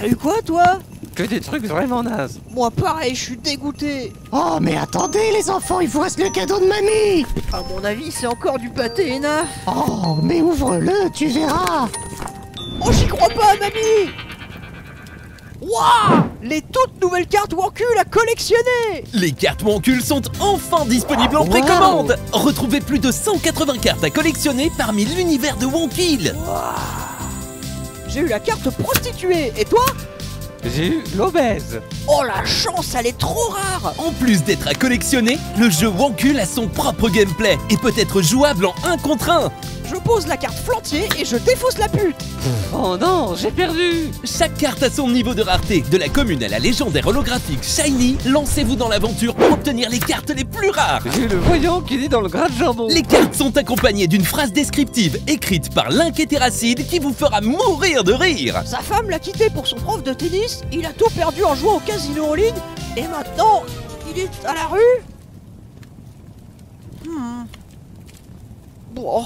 T'as eu quoi, toi? Que des trucs vraiment nazes. Moi, pareil, je suis dégoûté. Oh, mais attendez, les enfants, il vous reste le cadeau de mamie. À mon avis, c'est encore du pâté, Ena. Oh, mais ouvre-le, tu verras. Oh, j'y crois pas, mamie! Waouh Les toutes nouvelles cartes Wankul à collectionner! Les cartes Wankul sont enfin disponibles en Wow. précommande. Retrouvez plus de 180 cartes à collectionner parmi l'univers de Wankil J'ai eu la carte prostituée, et toi? J'ai eu l'obèse. Oh, la chance, elle est trop rare. En plus d'être à collectionner, le jeu Wankul a son propre gameplay et peut être jouable en 1 contre 1 Je pose la carte flantier et je défausse la pute Oh non, j'ai perdu. Chaque carte a son niveau de rareté, de la commune à la légendaire holographique Shiny, lancez-vous dans l'aventure pour obtenir les cartes les plus rares. J'ai le voyant qui dit dans le gras de jambon. Les cartes sont accompagnées d'une phrase descriptive écrite par l'inquiétéracide qui vous fera mourir de rire. Sa femme l'a quitté pour son prof de tennis, il a tout perdu en jouant au casino en ligne, et maintenant, il est à la rue Hmm. Bon,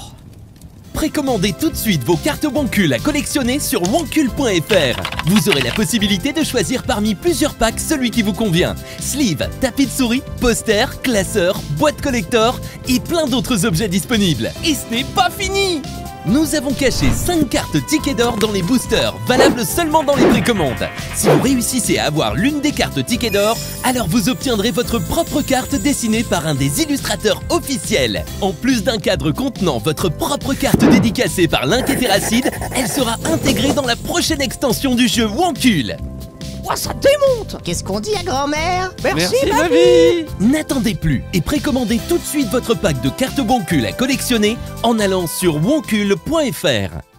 Précommandez tout de suite vos cartes Wankul à collectionner sur wankul.fr. Vous aurez la possibilité de choisir parmi plusieurs packs celui qui vous convient. Sleeve, tapis de souris, poster, classeur, boîte collector et plein d'autres objets disponibles. Et ce n'est pas fini nous avons caché 5 cartes tickets d'or dans les boosters, valables seulement dans les précommandes. Si vous réussissez à avoir l'une des cartes tickets d'or, alors vous obtiendrez votre propre carte dessinée par un des illustrateurs officiels. En plus d'un cadre contenant votre propre carte dédicacée par l'inquiétéracide, elle sera intégrée dans la prochaine extension du jeu Wankul. Ouah, ça démonte Qu'est-ce qu'on dit à grand-mère? Merci, Merci mamie. N'attendez plus et précommandez tout de suite votre pack de cartes Wankul à collectionner en allant sur wankul.fr.